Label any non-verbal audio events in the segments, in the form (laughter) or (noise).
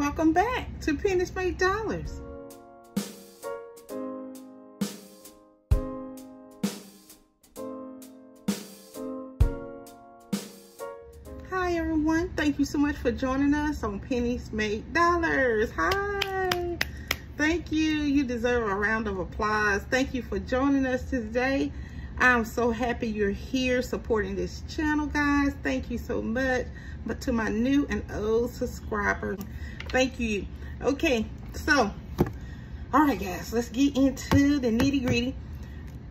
welcome back to Pennies Make Dollars. Hi everyone, thank you so much for joining us on Pennies Make Dollars. Hi, thank you. You deserve a round of applause. Thank you for joining us today. I'm so happy you're here supporting this channel, guys. Thank you so much. But to my new and old subscribers, thank you. Okay, so, all right, guys, let's get into the nitty gritty.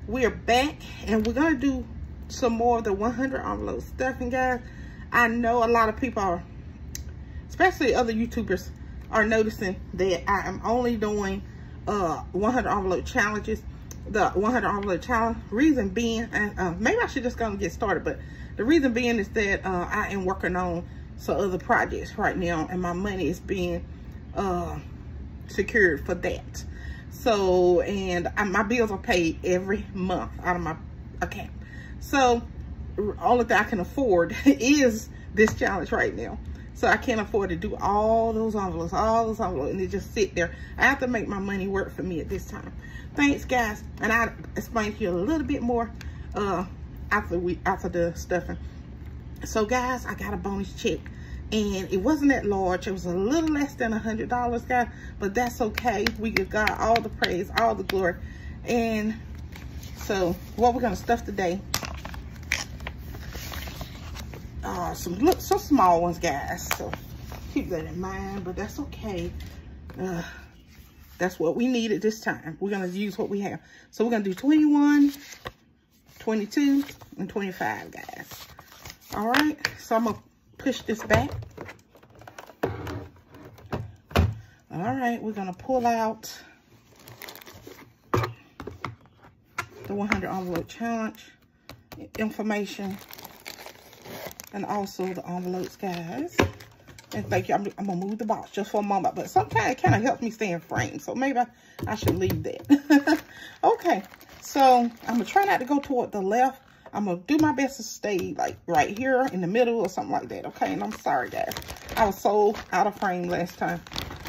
We're back and we're going to do some more of the 100 envelope stuffing, guys. I know a lot of people are, especially other YouTubers, are noticing that I am only doing uh 100 envelope challenges the 100 envelope challenge. Reason being, and uh, maybe I should just go and get started, but the reason being is that uh, I am working on some other projects right now, and my money is being uh, secured for that. So, and I, my bills are paid every month out of my account. So, all that I can afford (laughs) is this challenge right now. So I can't afford to do all those envelopes, all those envelopes, and they just sit there. I have to make my money work for me at this time. Thanks, guys. And I'll explain to you a little bit more uh, after we after the stuffing. So, guys, I got a bonus check. And it wasn't that large. It was a little less than a $100, guys. But that's okay. We give God all the praise, all the glory. And so, what we're going to stuff today uh, some look some small ones, guys. So keep that in mind, but that's okay. Uh, that's what we need at this time. We're gonna use what we have. So we're gonna do 21, 22, and 25, guys. All right, so I'm gonna push this back. All right, we're gonna pull out the 100 envelope challenge information and also the envelopes, guys. And thank you. I'm, I'm going to move the box just for a moment. But sometimes it kind of helps me stay in frame. So maybe I, I should leave that. (laughs) okay. So I'm going to try not to go toward the left. I'm going to do my best to stay like right here in the middle or something like that. Okay. And I'm sorry, guys. I was so out of frame last time.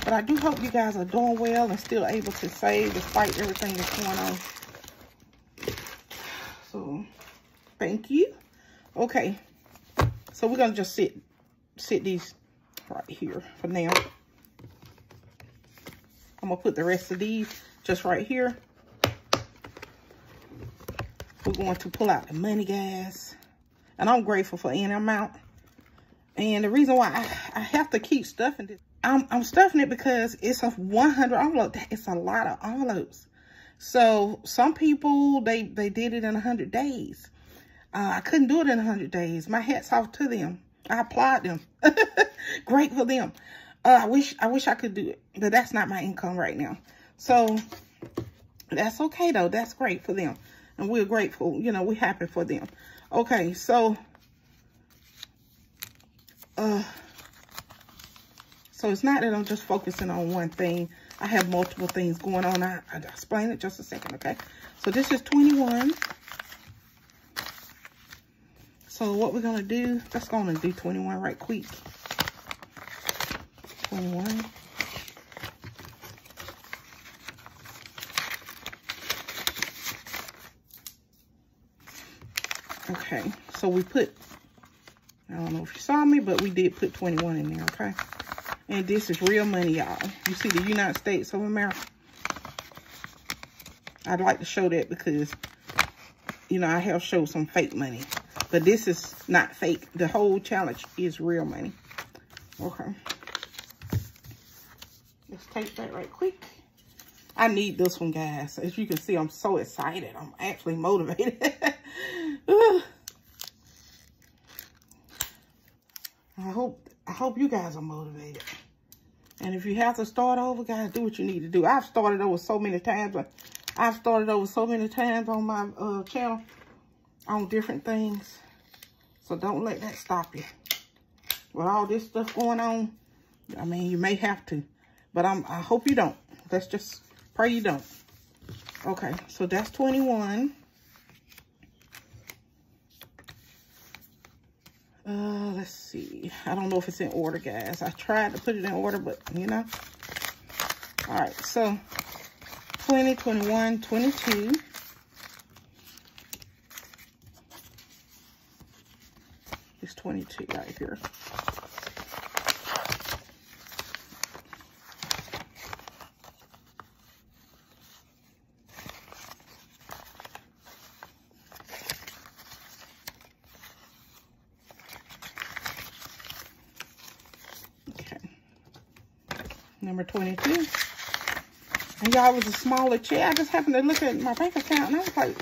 But I do hope you guys are doing well and still able to save despite everything that's going on. So, thank you. Okay. So we're gonna just sit sit these right here for now. I'm gonna put the rest of these just right here. We're going to pull out the money, guys. And I'm grateful for any amount. And the reason why I, I have to keep stuffing this, I'm, I'm stuffing it because it's a 100 envelope. It's a lot of envelopes. So some people, they, they did it in 100 days. Uh, I couldn't do it in 100 days. My hat's off to them. I applaud them. (laughs) Great for them. Uh, I wish I wish I could do it, but that's not my income right now. So that's okay though. That's great for them. And we're grateful. You know, we're happy for them. Okay, so uh so it's not that I'm just focusing on one thing. I have multiple things going on. I, I'll explain it just a second, okay? So this is 21. So what we're to do, let's go on and do 21 right quick. 21. Okay, so we put, I don't know if you saw me, but we did put 21 in there, okay? And this is real money, y'all. You see the United States of America? I'd like to show that because, you know, I have showed some fake money. But this is not fake. The whole challenge is real money. Okay. Let's take that right quick. I need this one, guys. As you can see, I'm so excited. I'm actually motivated. (laughs) I hope I hope you guys are motivated. And if you have to start over, guys, do what you need to do. I've started over so many times. I've started over so many times on my uh, channel on different things. So don't let that stop you. With all this stuff going on, I mean, you may have to. But I'm, I hope you don't. Let's just pray you don't. Okay, so that's 21. Uh, let's see. I don't know if it's in order, guys. I tried to put it in order, but, you know. All right, so 20, 21, 22. 22 right here. Okay. Number 22. And y'all was a smaller check. I just happened to look at my bank account and I was like,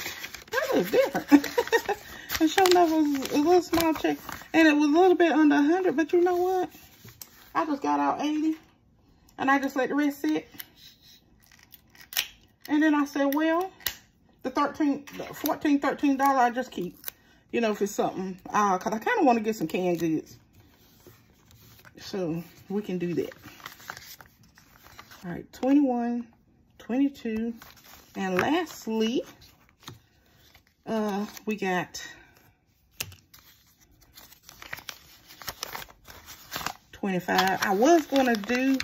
that looks different. (laughs) and sure enough, it was a little small check. And it was a little bit under 100, but you know what? I just got out 80 and I just let the rest sit. And then I said, well, the 13, the 14, 13 dollar I just keep, you know, if it's something, uh, cause I kind of want to get some canned goods. So we can do that. All right, 21, 22. And lastly, uh, we got 25. I was going to do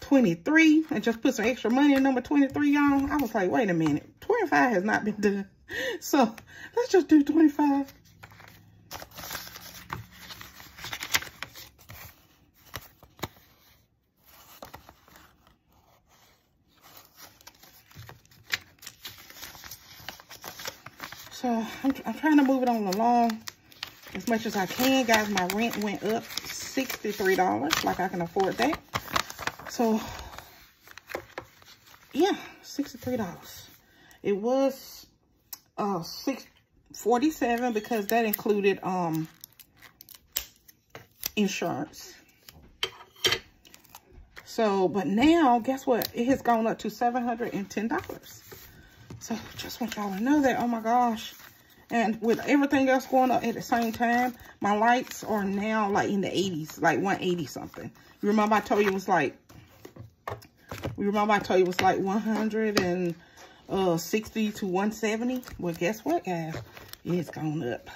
23 and just put some extra money in number 23 y'all. I was like, wait a minute. 25 has not been done. (laughs) So let's just do 25. So I'm, I'm trying to move it on along as much as I can. Guys, my rent went up $63. Like I can afford that. So, yeah, $63. It was uh six forty seven because that included um insurance. So, but now, guess what? It has gone up to $710. So just want y'all to know that, oh my gosh. And with everything else going up at the same time, my lights are now like in the 80s, like 180 something. You remember I told you it was like, you remember I told you it was like 160 uh, to 170? Well, guess what, guys? It's gone up.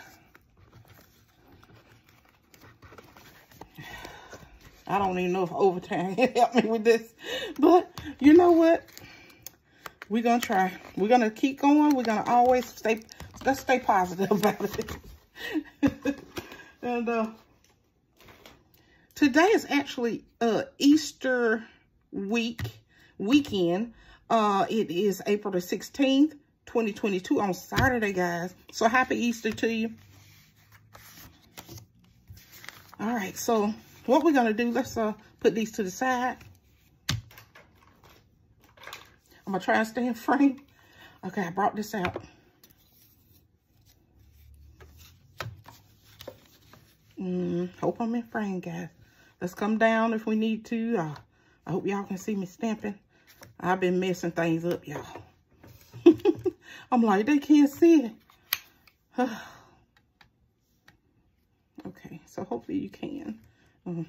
I don't even know if overtime (laughs) can help me with this. But you know what? we're gonna try. We're gonna keep going. We're gonna always stay. Let's stay positive about it. (laughs) and uh, today is actually uh Easter week weekend. Uh, it is April the sixteenth, twenty twenty two on Saturday, guys. So happy Easter to you. All right, so what we're gonna do? Let's uh put these to the side. I'm going to try and stay in (laughs) frame. Okay, I brought this out. Mm, hope I'm in frame, guys. Let's come down if we need to. Uh, I hope y'all can see me stamping. I've been messing things up, y'all. (laughs) I'm like, they can't see it. (sighs) okay, so hopefully you can. Um,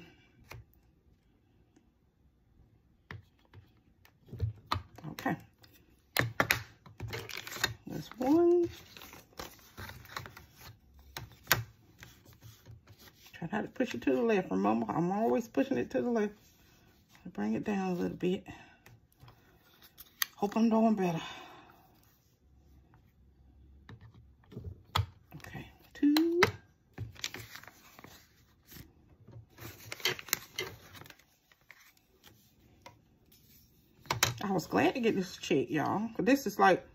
Okay. There's one. To push it to the left. Remember, I'm always pushing it to the left. Bring it down a little bit. Hope I'm doing better. Okay, two. I was glad to get this check, y'all. This is like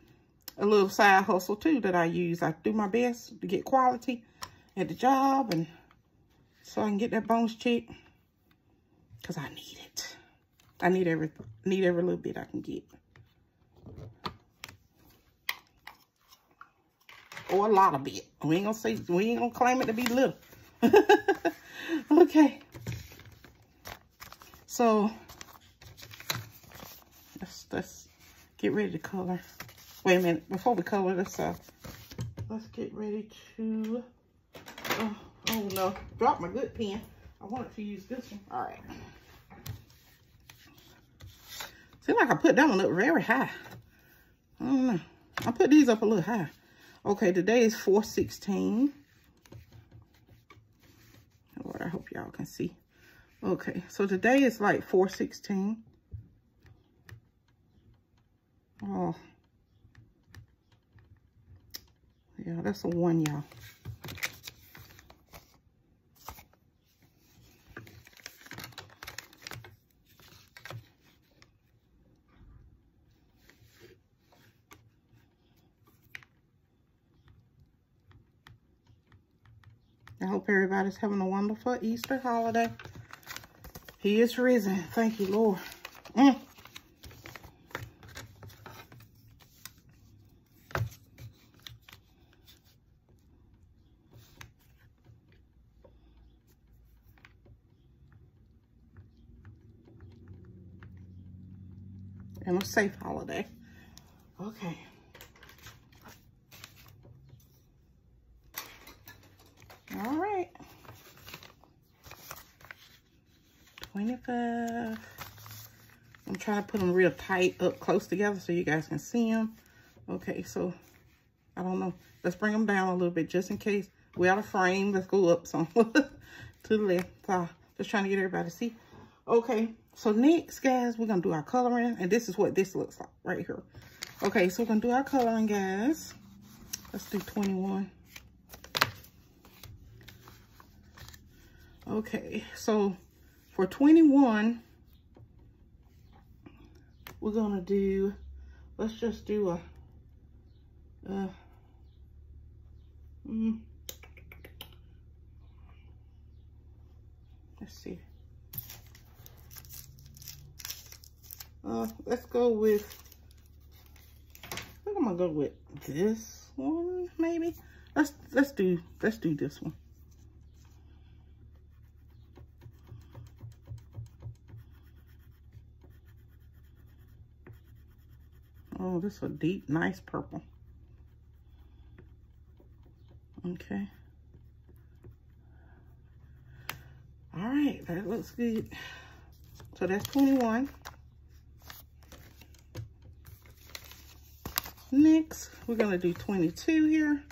a little side hustle, too, that I use. I do my best to get quality at the job and so I can get that bonus check because I need it. I need every need every little bit I can get. Or a lot of bit. We ain't gonna say we ain't gonna claim it to be little. (laughs) okay. So let's let's get ready to color. Wait a minute, before we color this up, let's get ready to, oh, oh no, drop my good pen. I wanted to use this one. All right. Seems like I put that one up very high. I don't know. I put these up a little high. Okay, today is 416. Lord, I hope y'all can see. Okay, so today is like 416. Oh. Yeah, that's a one, y'all. I hope everybody's having a wonderful Easter holiday. He is risen. Thank you, Lord. Mm. And a safe holiday. Okay. 25. I'm tight up close together so you guys can see them. Okay, so I don't know. Let's bring them down a little bit just in case. We out of frame. Let's go up some (laughs) to the left. So just trying to get everybody to see. Okay, so next, guys, we're going to do our coloring. And this is what this looks like right here. Okay, so we're going to do our coloring, guys. Let's do 21. Okay, so for 21, we're going to do, let's just do a, uh, mm, let's see. Uh, let's go with, I'm gonna go with this one, maybe. Let's let's do let's do this one. Oh, this is a deep, nice purple. Okay. All right, that looks good. So that's 21. Next, we're going to do 22 here.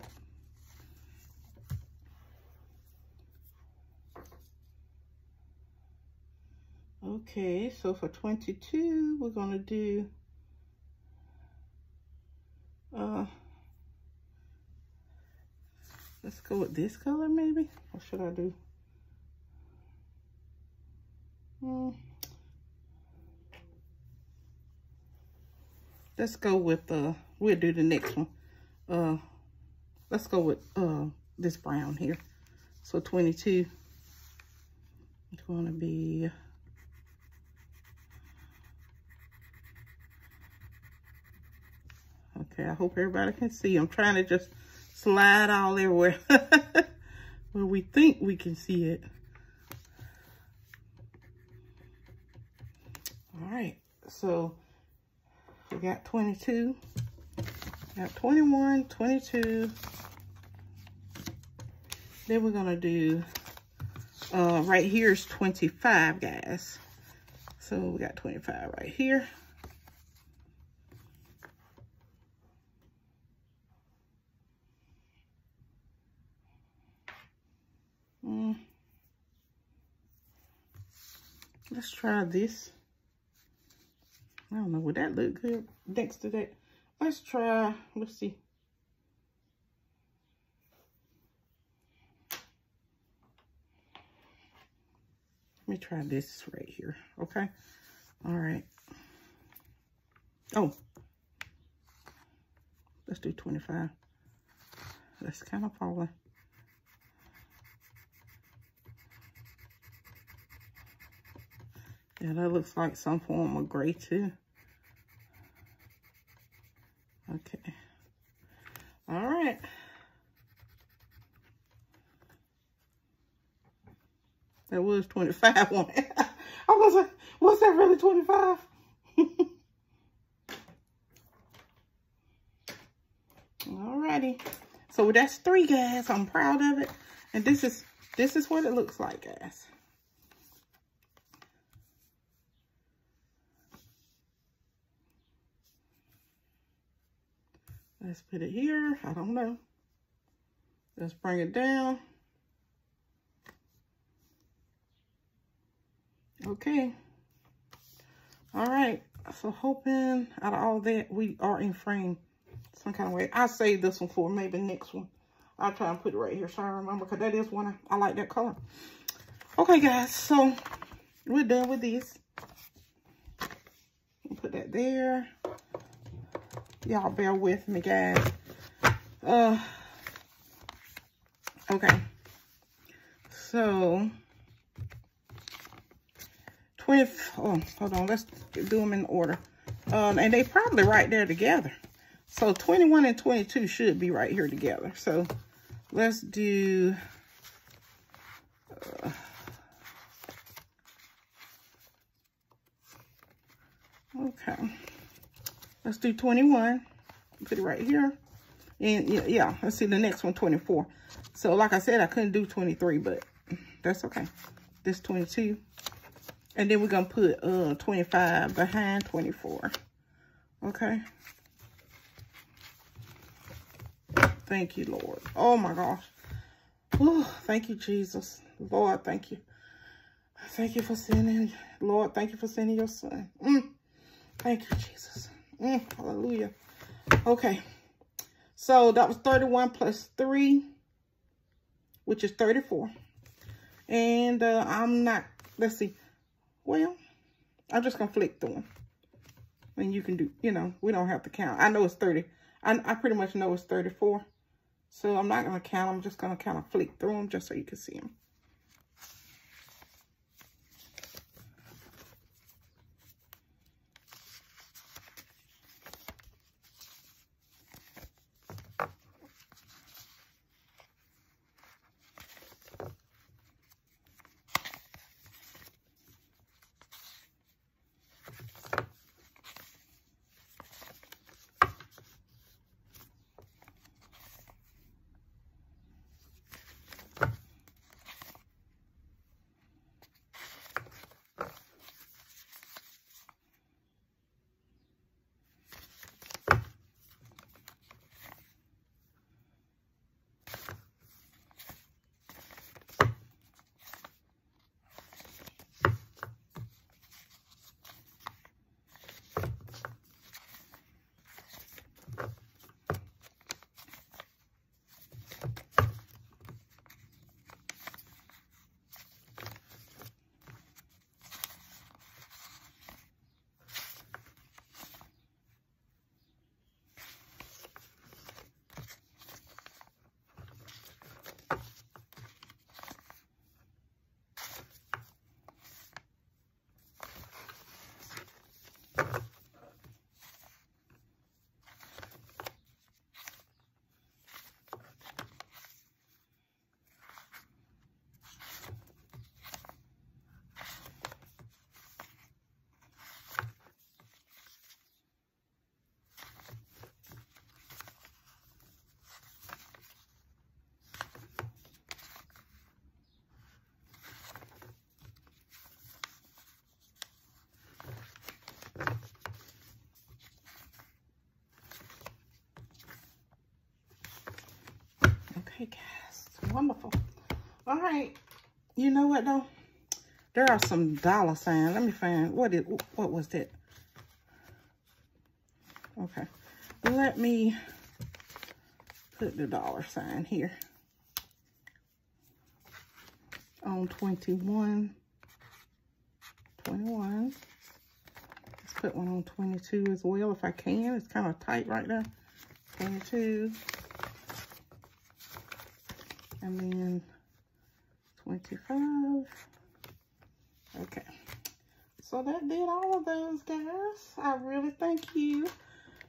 Okay, so for 22, we're going to do uh, let's go with this color maybe. What should I do? Hmm. Let's go with, uh, we'll do the next one. Uh, let's go with uh, this brown here. So 22. It's going to be Okay, I hope everybody can see. I'm trying to just slide all everywhere (laughs) where we think we can see it. All right, so we got 22, got 21, 22. Then we're gonna do, uh, right here is 25, guys. So we got 25 right here. Mm. Let's try this. I don't know, would that look good next to that? Let's try, let's see. Let me try this right here, okay? All right. Oh, let's do 25. That's kind of falling. Yeah, that looks like some form of gray too. Okay. All right. That was 25 one. (laughs) I was like, was that really 25? (laughs) Alrighty. So that's three, guys. I'm proud of it. And this is this is what it looks like, guys. Let's put it here. I don't know. Let's bring it down. Okay. All right. So hoping out of all that, we are in frame some kind of way. I'll save this one for maybe next one. I'll try and put it right here so I remember because that is one I, I like that color. Okay, guys. So we're done with this. Put that there. Y'all bear with me, guys. Uh, okay. So, 20, oh, hold on, let's do them in order. Um, and they probably right there together. So 21 and 22 should be right here together. So let's do, uh, okay. Let's do 21. Put it right here. And yeah, yeah, let's see the next one, 24. So like I said, I couldn't do 23, but that's okay. This 22. And then we're going to put uh 25 behind 24. Okay. Thank you, Lord. Oh, my gosh. Oh, thank you, Jesus. Lord, thank you. Thank you for sending, Lord, thank you for sending your son. Mm. Thank you, Jesus. Mm. Hallelujah. Okay. So that was 31 plus 3, which is 34. And uh, I'm not, let's see, well, I'm just going to flick through them. And you can do, you know, we don't have to count. I know it's 30. I, I pretty much know it's 34. So I'm not going to count. I'm just going to kind of flick through them just so you can see them. Okay, guys. Wonderful. All right. You know what, though? There are some dollar signs. Let me find, What is, what was that? Okay. Let me put the dollar sign here. On 21. 21. Let's put one on 22 as well if I can. It's kind of tight right now. 22 and then 25. Okay. So that did all of those, guys. I really thank you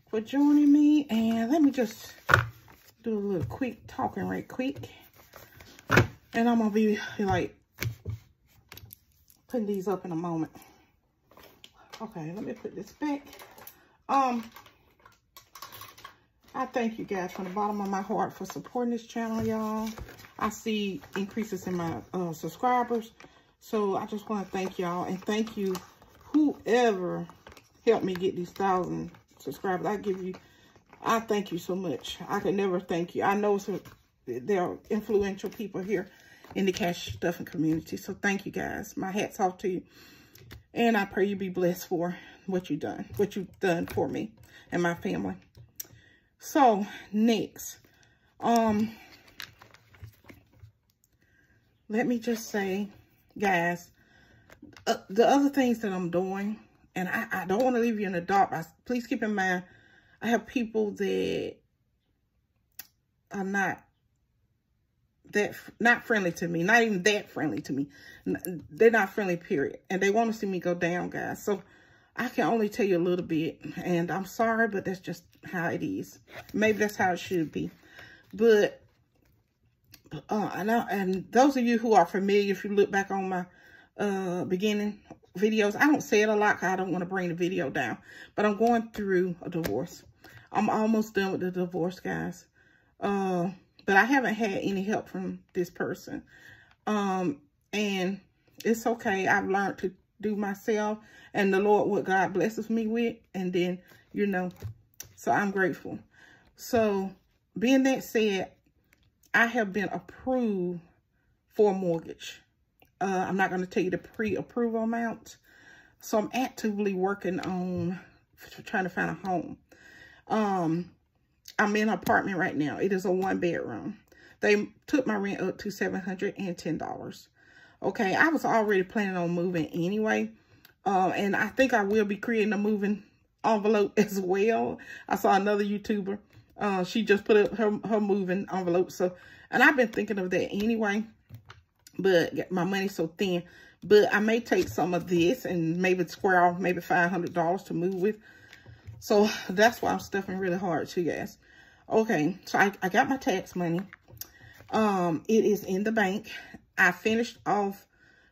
for joining me. And let me just do a little quick talking right quick. And I'm going to be like putting these up in a moment. Okay, let me put this back. Um, I thank you guys from the bottom of my heart for supporting this channel, y'all. I see increases in my uh, subscribers. So I just want to thank y'all and thank you whoever helped me get these thousand subscribers. I give you, I thank you so much. I could never thank you. I know some, there are influential people here in the cash stuffing community. So thank you guys. My hat's off to you. And I pray you be blessed for what you've done, what you've done for me and my family. So, next. Um, let me just say, guys, uh, the other things that I'm doing, and I, I don't want to leave you in the dark. I, please keep in mind, I have people that are not that not friendly to me, not even that friendly to me. They're not friendly, period. And they want to see me go down, guys. So I can only tell you a little bit. And I'm sorry, but that's just how it is. Maybe that's how it should be. But, uh, and, I, and those of you who are familiar, if you look back on my uh, beginning videos, I don't say it a lot I don't want to bring the video down. But I'm going through a divorce. I'm almost done with the divorce, guys. Uh, but I haven't had any help from this person. Um, and it's okay. I've learned to do myself and the Lord what God blesses me with. And then, you know, so I'm grateful. So being that said, I have been approved for a mortgage. Uh, I'm not going to tell you the pre-approval amount. So I'm actively working on trying to find a home. Um, I'm in an apartment right now. It is a one bedroom. They took my rent up to $710. Okay, I was already planning on moving anyway. Uh, and I think I will be creating a moving envelope (laughs) as well. I saw another YouTuber. Uh, she just put up her, her moving envelope. So, and I've been thinking of that anyway. But my money's so thin. But I may take some of this and maybe square off maybe $500 to move with. So that's why I'm stuffing really hard too, guys. Okay, so I, I got my tax money. Um, it is in the bank. I finished off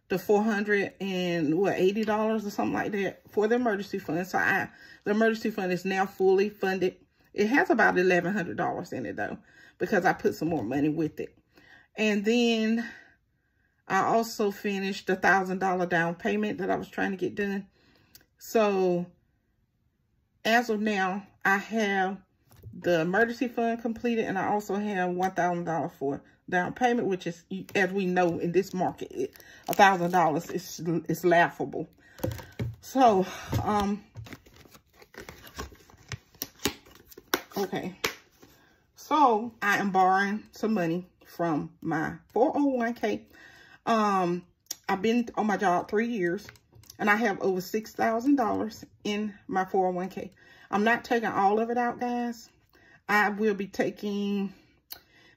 the 400 and what, $80 or something like that for the emergency fund. So I, the emergency fund is now fully funded. It has about $1,100 in it though, because I put some more money with it. And then I also finished the $1,000 down payment that I was trying to get done. So as of now, I have the emergency fund completed, and I also have $1,000 for down payment, which is, as we know in this market, $1,000 is, is laughable. So, um, okay. So, I am borrowing some money from my 401k. Um, I've been on my job three years, and I have over $6,000 in my 401k. I'm not taking all of it out, guys. I will be taking,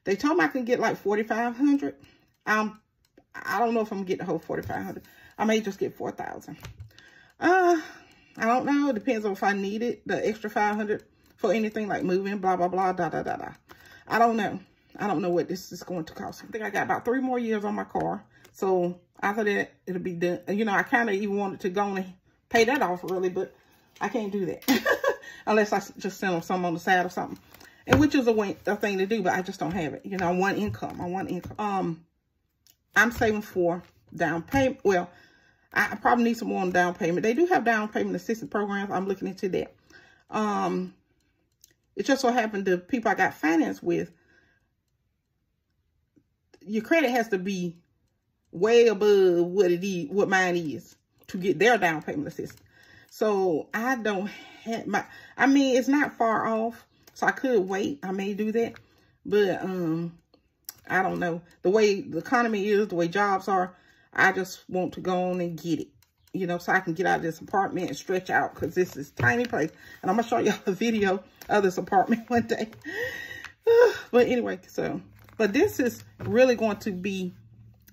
they told me I can get like 4,500. Um, I don't know if I'm going to get the whole 4,500. I may just get 4,000. Uh, I don't know. It depends on if I need it, the extra 500 for anything like moving, blah, blah, blah, da, da, da, da. I don't know. I don't know what this is going to cost. I think I got about three more years on my car. So after that, it'll be done. You know, I kind of even wanted to go and pay that off really, but I can't do that. (laughs) Unless I just send them some on the side or something. And which is a, way, a thing to do, but I just don't have it. You know, I want income. I want income. Um, I'm saving for down payment. Well, I probably need some more on down payment. They do have down payment assistance programs. I'm looking into that. Um, it just so happened the people I got finance with, your credit has to be way above what it is, what mine is to get their down payment assistance. So I don't have my, I mean, it's not far off. So I could wait. I may do that. But um, I don't know. The way the economy is, the way jobs are, I just want to go on and get it. You know, so I can get out of this apartment and stretch out because this is tiny place. And I'm going to show y'all (laughs) a video of this apartment (laughs) one day. (sighs) but anyway, so, but this is really going to be,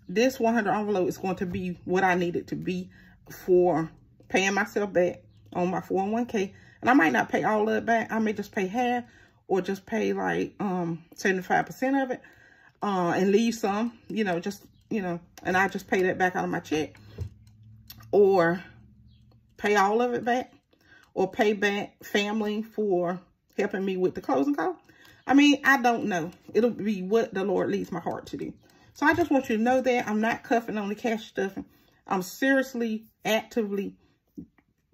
this 100 envelope is going to be what I need it to be for paying myself back on my 401k and I might not pay all of it back. I may just pay half or just pay like um 75% of it uh, and leave some, you know, just, you know, and I just pay that back out of my check or pay all of it back or pay back family for helping me with the closing cost. I mean, I don't know. It'll be what the Lord leads my heart to do. So I just want you to know that I'm not cuffing on the cash stuffing. I'm seriously, actively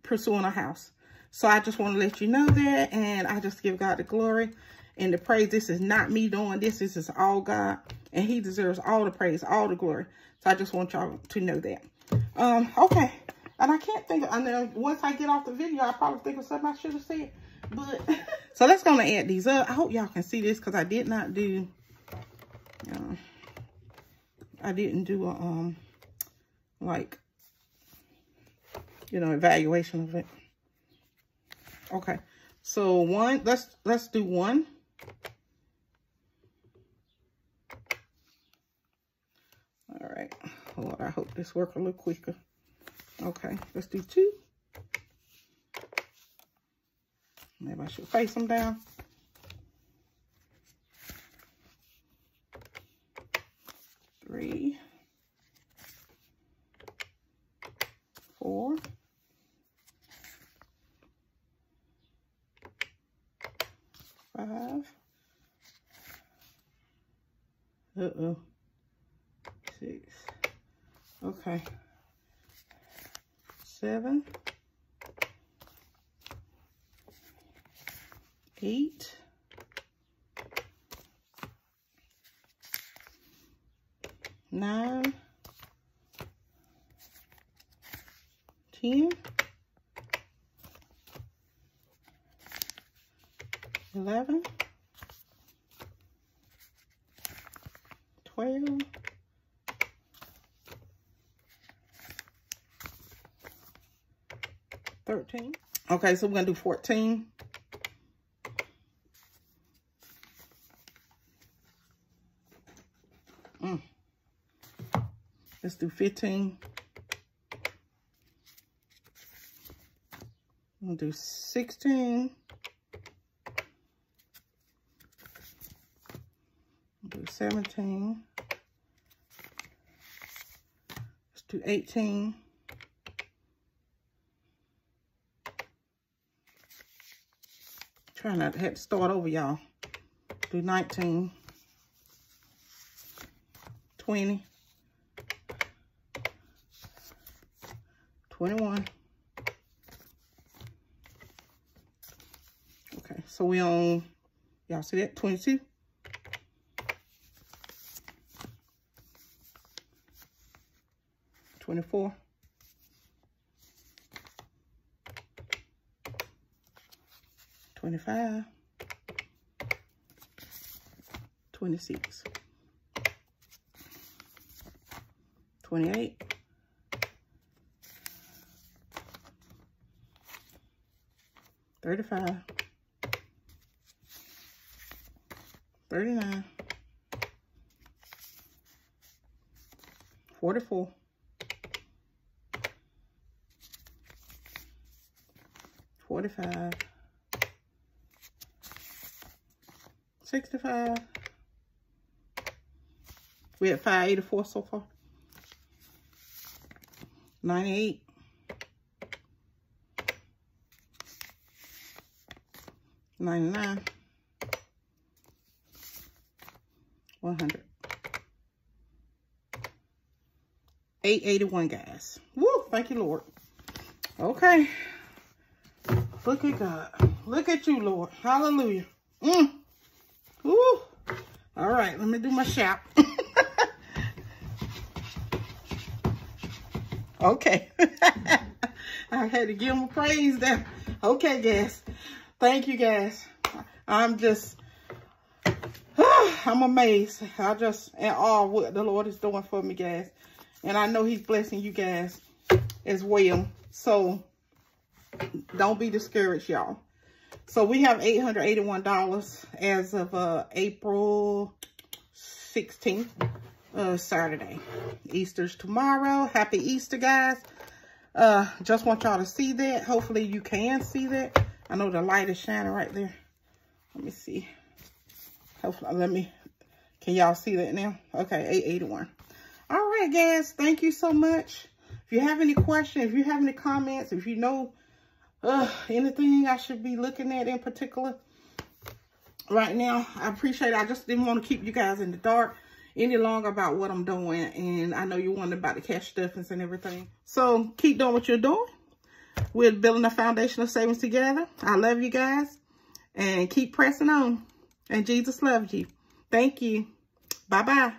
pursuing a house. So I just want to let you know that. And I just give God the glory and the praise. This is not me doing this. This is all God. And he deserves all the praise, all the glory. So I just want y'all to know that. Um, okay. And I can't think of, I know once I get off the video, I probably think of something I should have said. But, (laughs) so let's go and add these up. I hope y'all can see this because I did not do, uh, I didn't do a, um, like, you know, evaluation of it. Okay. So one, let's, let's do one. All right. Lord, I hope this work a little quicker. Okay, let's do two. Maybe I should face them down. Three. Four. Five. Uh-oh. Six. Okay seven, eight, nine, ten, eleven, twelve, 13. Okay, so we're going to do 14. Mm. Let's do 15. We'll do 16. We'll do 17. Let's do 18. Try not to have to start over, y'all. Do 19, 20, 21. Okay, so we on, y'all see that? 22. Twenty-four. 25, 26, 28, 35, 39, 44, 45, 65. We at 584 so far. 98. Ninety-nine, one hundred, eight eighty-one, guys. Woo! Thank you, Lord. Okay. Look at God. Look at you, Lord. Hallelujah. Mm. Ooh. All right, let me do my shout. (laughs) okay. (laughs) I had to give him praise there. Okay, guys. Thank you, guys. I'm just, (sighs) I'm amazed. I just in awe what the Lord is doing for me, guys. And I know he's blessing you guys as well. So, don't be discouraged, y'all. So we have $881 as of uh, April 16th, uh, Saturday. Easter's tomorrow. Happy Easter, guys. Uh, just want y'all to see that. Hopefully you can see that. I know the light is shining right there. Let me see. Hopefully, let me, can y'all see that now? Okay, 881. All right, guys. Thank you so much. If you have any questions, if you have any comments, if you know uh, anything I should be looking at in particular right now. I appreciate it. I just didn't want to keep you guys in the dark any longer about what I'm doing. And I know you're wondering about the cash stuffings and everything. So keep doing what you're doing. We're building a foundation of savings together. I love you guys. And keep pressing on. And Jesus loves you. Thank you. Bye-bye.